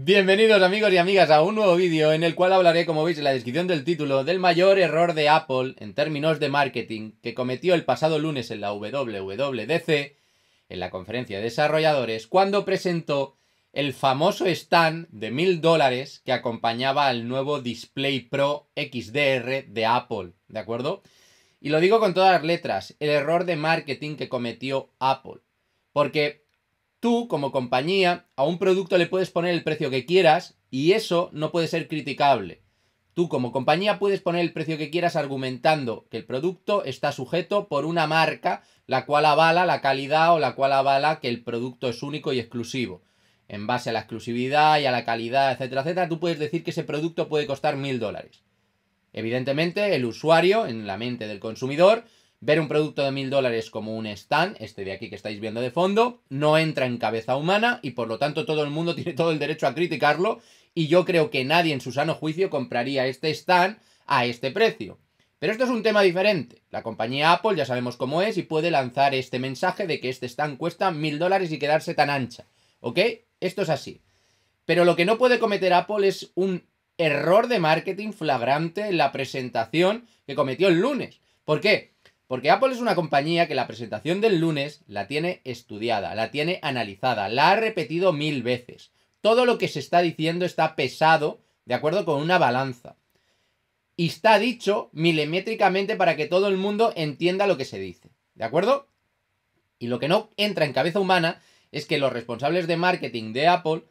Bienvenidos amigos y amigas a un nuevo vídeo en el cual hablaré, como veis en la descripción del título, del mayor error de Apple en términos de marketing que cometió el pasado lunes en la WWDC, en la conferencia de desarrolladores, cuando presentó el famoso stand de mil dólares que acompañaba al nuevo Display Pro XDR de Apple, ¿de acuerdo? Y lo digo con todas las letras, el error de marketing que cometió Apple. Porque tú, como compañía, a un producto le puedes poner el precio que quieras y eso no puede ser criticable. Tú, como compañía, puedes poner el precio que quieras argumentando que el producto está sujeto por una marca la cual avala la calidad o la cual avala que el producto es único y exclusivo. En base a la exclusividad y a la calidad, etcétera, etcétera, tú puedes decir que ese producto puede costar mil dólares. Evidentemente, el usuario, en la mente del consumidor, Ver un producto de mil dólares como un stand, este de aquí que estáis viendo de fondo, no entra en cabeza humana y por lo tanto todo el mundo tiene todo el derecho a criticarlo y yo creo que nadie en su sano juicio compraría este stand a este precio. Pero esto es un tema diferente. La compañía Apple ya sabemos cómo es y puede lanzar este mensaje de que este stand cuesta mil dólares y quedarse tan ancha. ¿Ok? Esto es así. Pero lo que no puede cometer Apple es un error de marketing flagrante en la presentación que cometió el lunes. ¿Por qué? Porque Apple es una compañía que la presentación del lunes la tiene estudiada, la tiene analizada, la ha repetido mil veces. Todo lo que se está diciendo está pesado de acuerdo con una balanza. Y está dicho milimétricamente para que todo el mundo entienda lo que se dice. ¿De acuerdo? Y lo que no entra en cabeza humana es que los responsables de marketing de Apple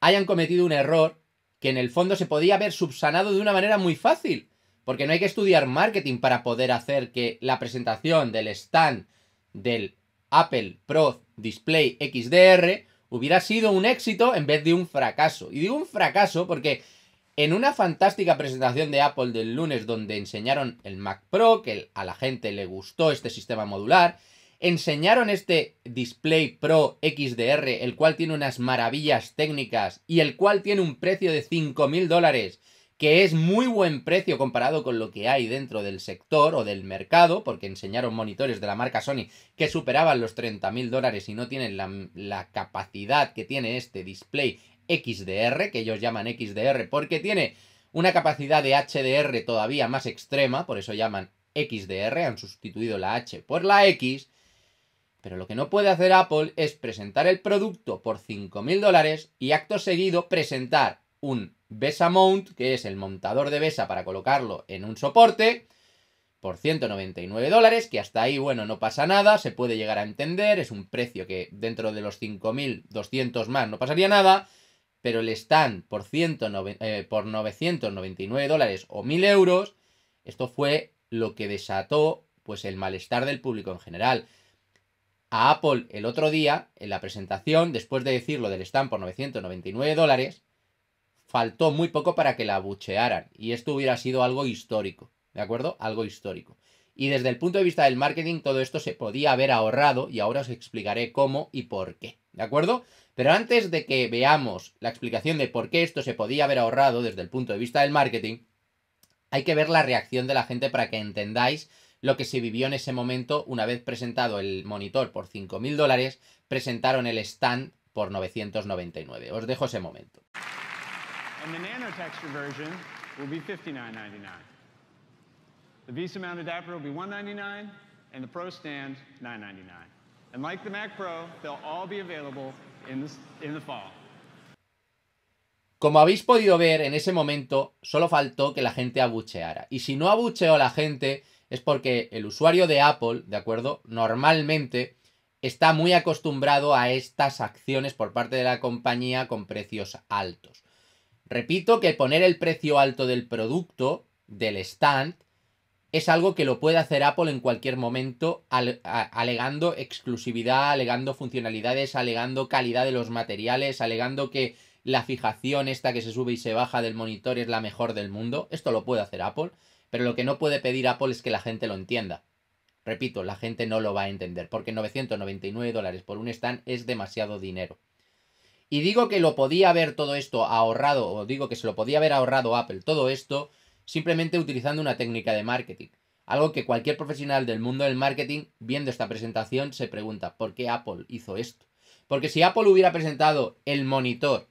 hayan cometido un error que en el fondo se podía haber subsanado de una manera muy fácil. Porque no hay que estudiar marketing para poder hacer que la presentación del stand del Apple Pro Display XDR hubiera sido un éxito en vez de un fracaso. Y digo un fracaso porque en una fantástica presentación de Apple del lunes donde enseñaron el Mac Pro, que a la gente le gustó este sistema modular, enseñaron este Display Pro XDR, el cual tiene unas maravillas técnicas y el cual tiene un precio de 5.000 dólares que es muy buen precio comparado con lo que hay dentro del sector o del mercado, porque enseñaron monitores de la marca Sony que superaban los 30.000 dólares y no tienen la, capacidad que tiene este display XDR, que ellos llaman XDR, porque tiene una capacidad de HDR todavía más extrema, por eso llaman XDR, han sustituido la H por la X, pero lo que no puede hacer Apple es presentar el producto por 5.000 dólares y acto seguido presentar un Besa Mount, que es el montador de Besa para colocarlo en un soporte, por 199 dólares, que hasta ahí, bueno, no pasa nada, se puede llegar a entender, es un precio que dentro de los 5.200 más no pasaría nada, pero el stand por, eh, por 999 dólares o 1.000 euros, esto fue lo que desató pues el malestar del público en general. A Apple el otro día, en la presentación, después de decirlo del stand por 999 dólares, faltó muy poco para que la abuchearan. Y esto hubiera sido algo histórico, ¿de acuerdo? Algo histórico. Y desde el punto de vista del marketing, todo esto se podía haber ahorrado y ahora os explicaré cómo y por qué, ¿de acuerdo? Pero antes de que veamos la explicación de por qué esto se podía haber ahorrado desde el punto de vista del marketing, hay que ver la reacción de la gente para que entendáis lo que se vivió en ese momento una vez presentado el monitor por 5.000 dólares, presentaron el stand por 999. Os dejo ese momento. And the nano texture version will be $59.99. The VESA mount adapter will be $199 and the Pro stand $999. And like the Mac Pro, they'll all be available in the, in the fall. Como habéis podido ver, en ese momento solo faltó que la gente abucheara. Y si no abucheó la gente, es porque el usuario de Apple, ¿de acuerdo? Normalmente está muy acostumbrado a estas acciones por parte de la compañía con precios altos. Repito que poner el precio alto del producto, del stand, es algo que lo puede hacer Apple en cualquier momento, alegando exclusividad, alegando funcionalidades, alegando calidad de los materiales, alegando que la fijación esta que se sube y se baja del monitor es la mejor del mundo. Esto lo puede hacer Apple, pero lo que no puede pedir Apple es que la gente lo entienda. Repito, la gente no lo va a entender, porque 999 dólares por un stand es demasiado dinero. Y digo que lo podía haber todo esto ahorrado, o digo que se lo podía haber ahorrado Apple, todo esto, simplemente utilizando una técnica de marketing. Algo que cualquier profesional del mundo del marketing, viendo esta presentación, se pregunta, ¿por qué Apple hizo esto? Porque si Apple hubiera presentado el monitor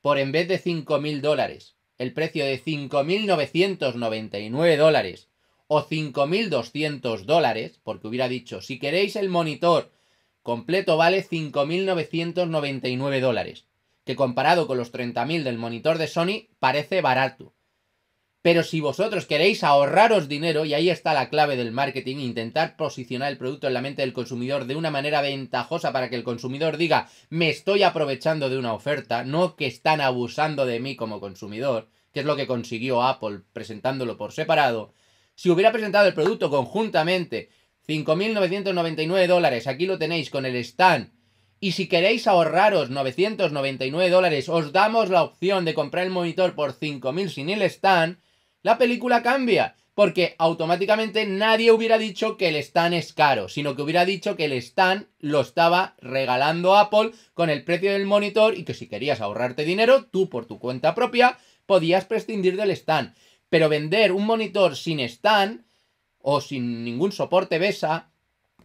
por en vez de 5.000 dólares, el precio de 5.999 dólares o 5.200 dólares, porque hubiera dicho, si queréis el monitor completo vale 5.999 dólares, que comparado con los 30.000 del monitor de Sony parece barato. Pero si vosotros queréis ahorraros dinero, y ahí está la clave del marketing, intentar posicionar el producto en la mente del consumidor de una manera ventajosa para que el consumidor diga, me estoy aprovechando de una oferta, no que están abusando de mí como consumidor, que es lo que consiguió Apple presentándolo por separado. Si hubiera presentado el producto conjuntamente, 5.999 dólares, aquí lo tenéis con el stand, y si queréis ahorraros 999 dólares, os damos la opción de comprar el monitor por 5.000 sin el stand, la película cambia. Porque automáticamente nadie hubiera dicho que el stand es caro, sino que hubiera dicho que el stand lo estaba regalando Apple con el precio del monitor y que si querías ahorrarte dinero, tú por tu cuenta propia podías prescindir del stand. Pero vender un monitor sin stand o sin ningún soporte BESA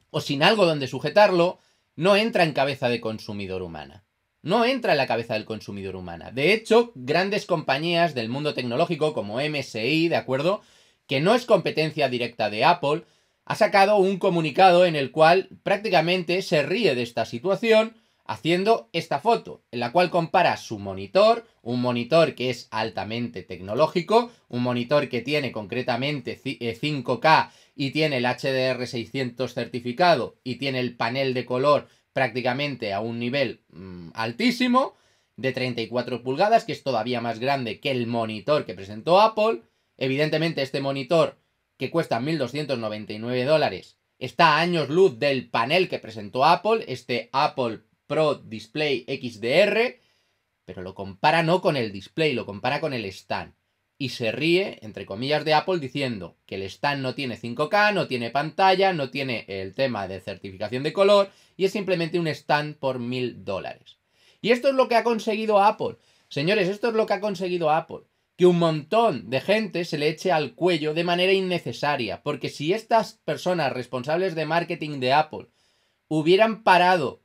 o sin algo donde sujetarlo no entra en cabeza de consumidor humana no entra en la cabeza del consumidor humana. De hecho, grandes compañías del mundo tecnológico como MSI, ¿de acuerdo? Que no es competencia directa de Apple, ha sacado un comunicado en el cual prácticamente se ríe de esta situación haciendo esta foto, en la cual compara su monitor, un monitor que es altamente tecnológico, un monitor que tiene concretamente 5K eh, y tiene el HDR600 certificado y tiene el panel de color prácticamente a un nivel mm, altísimo de 34 pulgadas, que es todavía más grande que el monitor que presentó Apple. Evidentemente este monitor, que cuesta 1.299 dólares, está a años luz del panel que presentó Apple, este Apple Pro Display XDR, pero lo compara no con el display, lo compara con el stand y se ríe, entre comillas, de Apple diciendo que el stand no tiene 5K, no tiene pantalla, no tiene el tema de certificación de color y es simplemente un stand por mil dólares. Y esto es lo que ha conseguido Apple. Señores, esto es lo que ha conseguido Apple. Que un montón de gente se le eche al cuello de manera innecesaria. Porque si estas personas responsables de marketing de Apple hubieran parado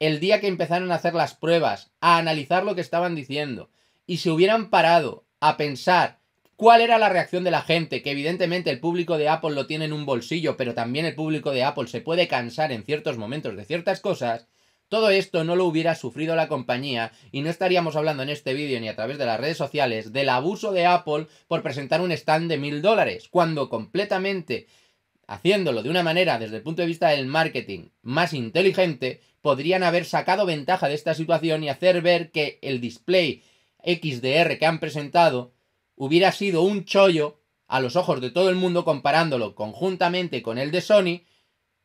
el día que empezaron a hacer las pruebas, a analizar lo que estaban diciendo, y se hubieran parado a pensar cuál era la reacción de la gente, que evidentemente el público de Apple lo tiene en un bolsillo, pero también el público de Apple se puede cansar en ciertos momentos de ciertas cosas, todo esto no lo hubiera sufrido la compañía y no estaríamos hablando en este vídeo ni a través de las redes sociales del abuso de Apple por presentar un stand de mil dólares, cuando completamente haciéndolo de una manera desde el punto de vista del marketing más inteligente, podrían haber sacado ventaja de esta situación y hacer ver que el display XDR que han presentado hubiera sido un chollo a los ojos de todo el mundo comparándolo conjuntamente con el de Sony,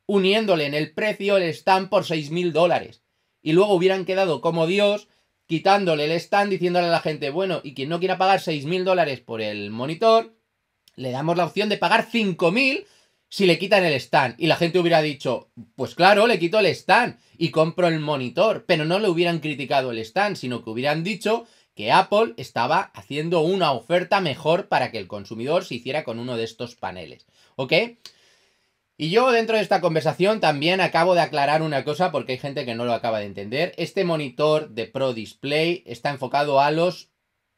uniéndole en el precio el stand por 6.000 dólares. Y luego hubieran quedado como Dios quitándole el stand diciéndole a la gente, bueno, y quien no quiera pagar 6.000 dólares por el monitor, le damos la opción de pagar 5.000 si le quitan el stand. Y la gente hubiera dicho, pues claro, le quito el stand y compro el monitor. Pero no le hubieran criticado el stand, sino que hubieran dicho que Apple estaba haciendo una oferta mejor para que el consumidor se hiciera con uno de estos paneles. ¿Ok? Y yo dentro de esta conversación también acabo de aclarar una cosa porque hay gente que no lo acaba de entender. Este monitor de Pro Display está enfocado a los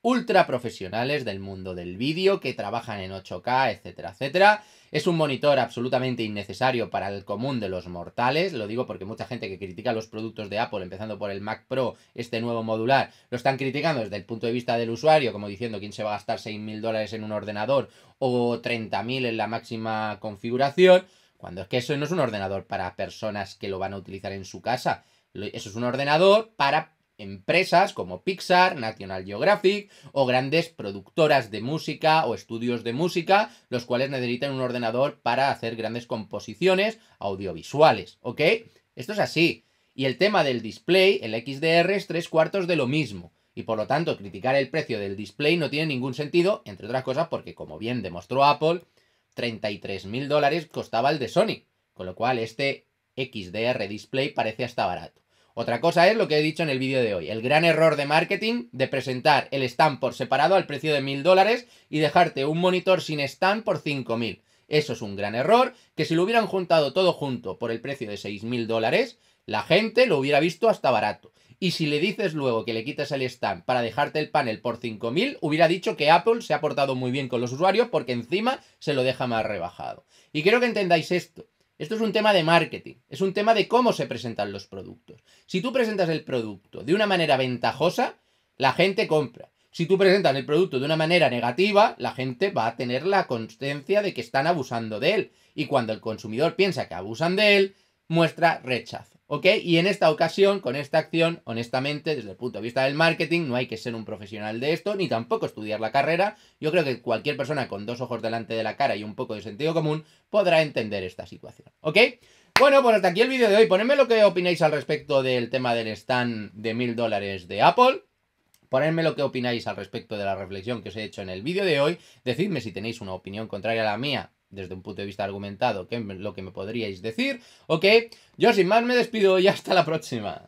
ultra profesionales del mundo del vídeo que trabajan en 8K, etcétera, etcétera. Es un monitor absolutamente innecesario para el común de los mortales, lo digo porque mucha gente que critica los productos de Apple, empezando por el Mac Pro, este nuevo modular, lo están criticando desde el punto de vista del usuario, como diciendo quién se va a gastar 6.000 dólares en un ordenador o 30.000 en la máxima configuración, cuando es que eso no es un ordenador para personas que lo van a utilizar en su casa, eso es un ordenador para empresas como Pixar, National Geographic o grandes productoras de música o estudios de música, los cuales necesitan un ordenador para hacer grandes composiciones audiovisuales, ¿ok? Esto es así. Y el tema del display, el XDR, es tres cuartos de lo mismo. Y por lo tanto, criticar el precio del display no tiene ningún sentido, entre otras cosas porque, como bien demostró Apple, 33.000 dólares costaba el de Sony. Con lo cual, este XDR display parece hasta barato. Otra cosa es lo que he dicho en el vídeo de hoy, el gran error de marketing de presentar el stand por separado al precio de mil dólares y dejarte un monitor sin stand por 5.000. Eso es un gran error, que si lo hubieran juntado todo junto por el precio de 6.000 dólares, la gente lo hubiera visto hasta barato. Y si le dices luego que le quitas el stand para dejarte el panel por 5.000, hubiera dicho que Apple se ha portado muy bien con los usuarios porque encima se lo deja más rebajado. Y quiero que entendáis esto. Esto es un tema de marketing, es un tema de cómo se presentan los productos. Si tú presentas el producto de una manera ventajosa, la gente compra. Si tú presentas el producto de una manera negativa, la gente va a tener la consciencia de que están abusando de él. Y cuando el consumidor piensa que abusan de él, muestra rechazo. ¿Ok? Y en esta ocasión, con esta acción, honestamente, desde el punto de vista del marketing, no hay que ser un profesional de esto, ni tampoco estudiar la carrera. Yo creo que cualquier persona con dos ojos delante de la cara y un poco de sentido común podrá entender esta situación. ¿Ok? Bueno, pues hasta aquí el vídeo de hoy. Ponedme lo que opináis al respecto del tema del stand de mil dólares de Apple. Ponedme lo que opináis al respecto de la reflexión que os he hecho en el vídeo de hoy. Decidme si tenéis una opinión contraria a la mía desde un punto de vista argumentado, qué es lo que me podríais decir. Ok, yo sin más me despido y hasta la próxima.